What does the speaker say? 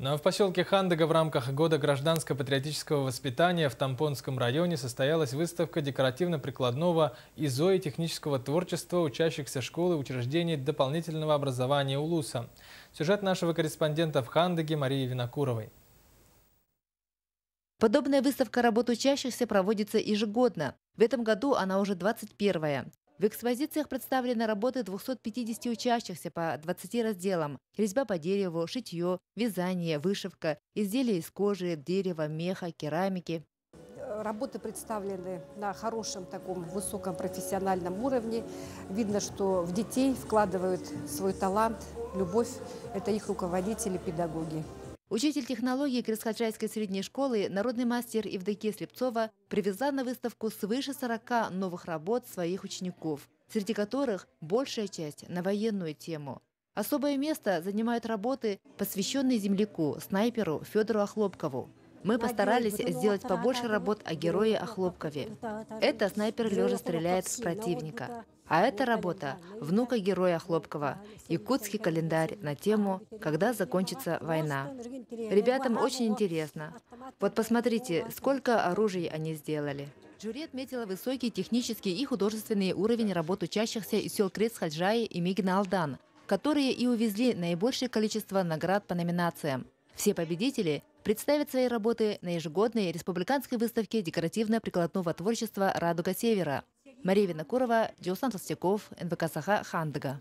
Ну а в поселке Хандыга в рамках Года гражданско-патриотического воспитания в Тампонском районе состоялась выставка декоративно-прикладного и зоотехнического творчества учащихся школы и учреждений дополнительного образования УЛУСа. Сюжет нашего корреспондента в Хандыге Марии Винокуровой. Подобная выставка работ учащихся проводится ежегодно. В этом году она уже 21-я. В экспозициях представлены работы 250 учащихся по 20 разделам. Резьба по дереву, шитье, вязание, вышивка, изделия из кожи, дерева, меха, керамики. Работы представлены на хорошем таком высоком профессиональном уровне. Видно, что в детей вкладывают свой талант, любовь. Это их руководители, педагоги. Учитель технологии Кресхаджайской средней школы, народный мастер Евдокия Слепцова привезла на выставку свыше 40 новых работ своих учеников, среди которых большая часть на военную тему. Особое место занимают работы, посвященные земляку, снайперу Федору Охлопкову. Мы постарались сделать побольше работ о герое Охлопкове. Это снайпер лежа стреляет в противника. А эта работа внука героя Хлопкова, якутский календарь на тему «Когда закончится война». Ребятам очень интересно. Вот посмотрите, сколько оружий они сделали. Жюри отметила высокий технический и художественный уровень работ учащихся из сел Крест-Хаджаи и Мигна-Алдан, которые и увезли наибольшее количество наград по номинациям. Все победители представят свои работы на ежегодной республиканской выставке декоративно-прикладного творчества «Радуга Севера». Мария Винокурова, Джоусан Толстяков, НВК Саха, Хандыга.